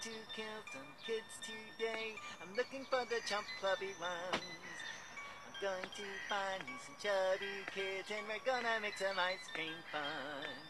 to kill some kids today. I'm looking for the chump clubby ones. I'm going to find me some chubby kids and we're gonna make some ice cream fun.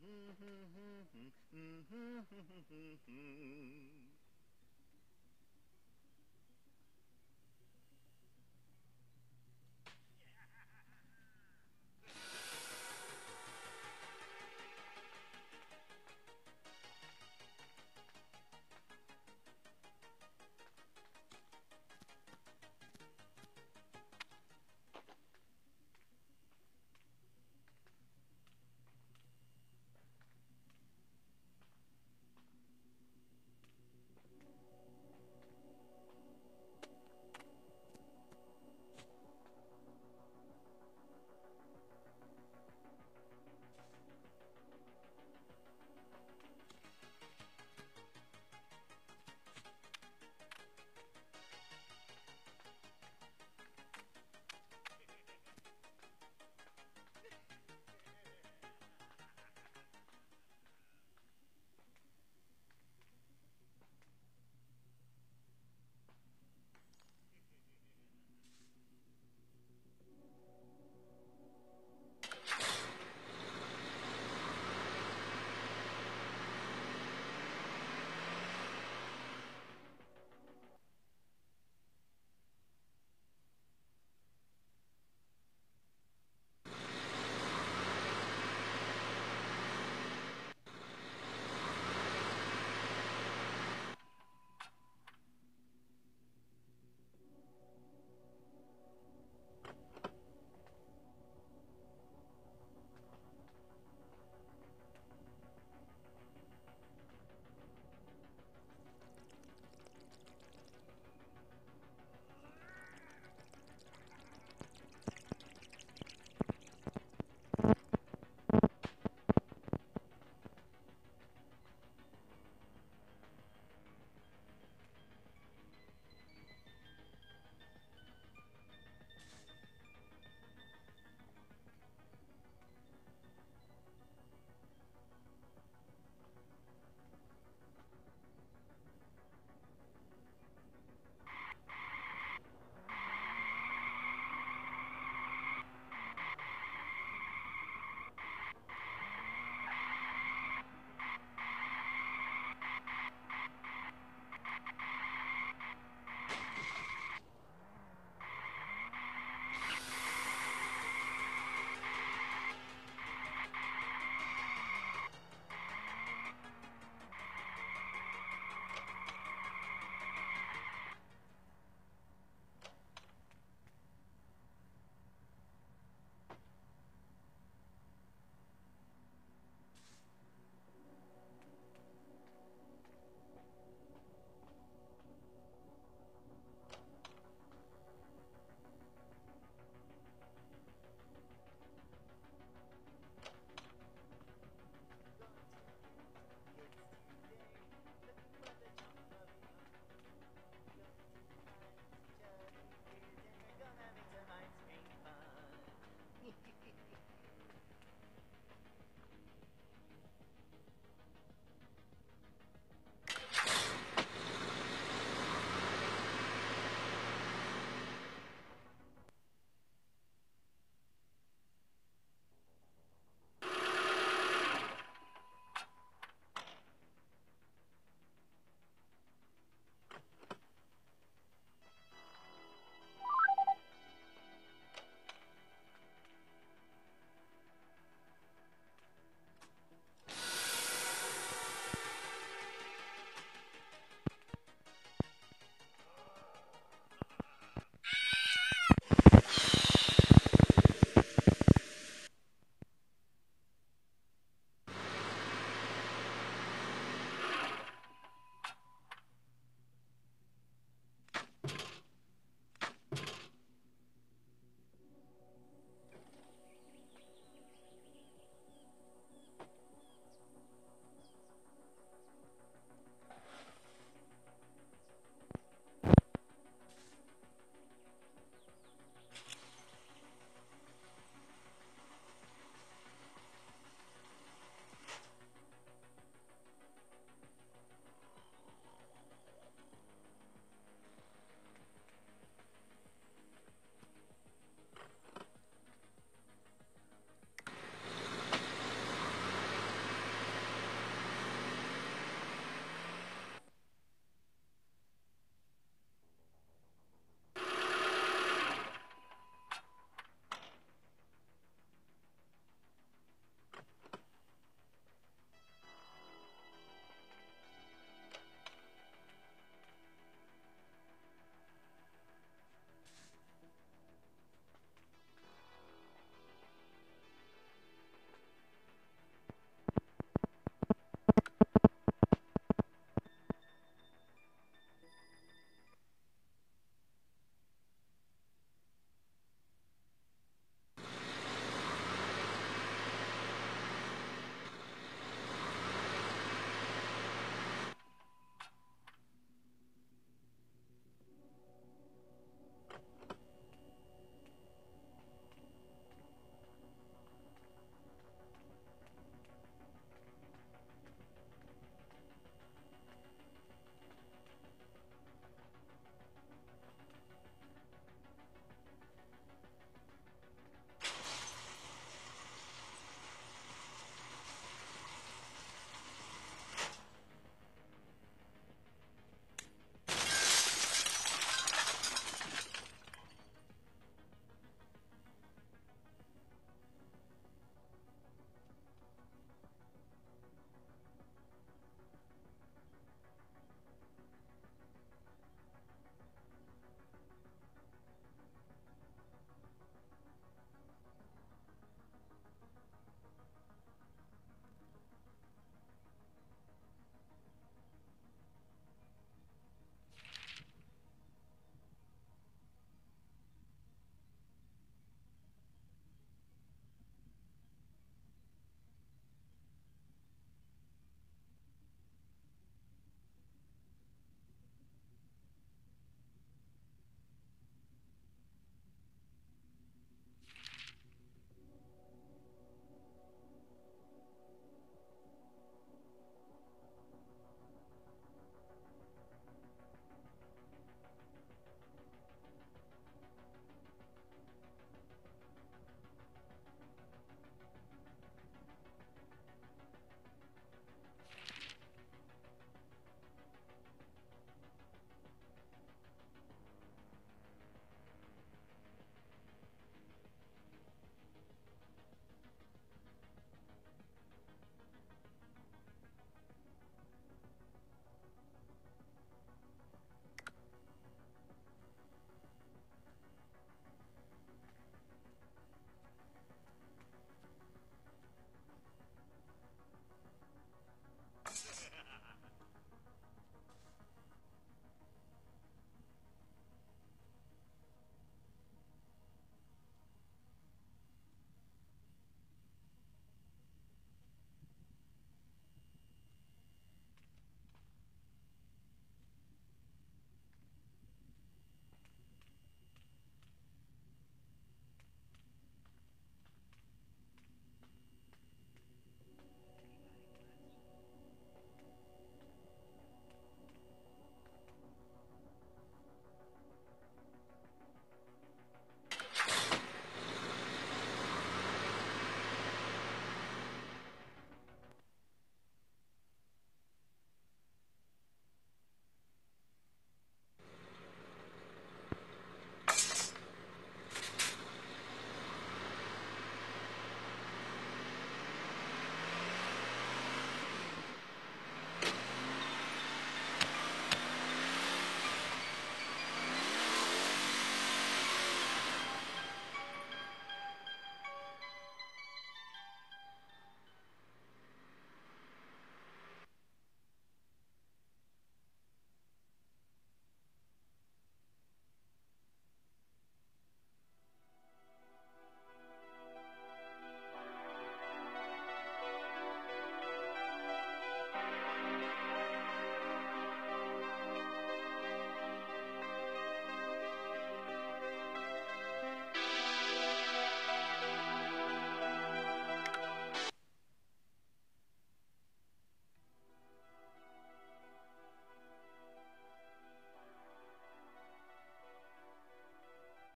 Mm-hmm. mm-hmm, mm-hmm, mm-hmm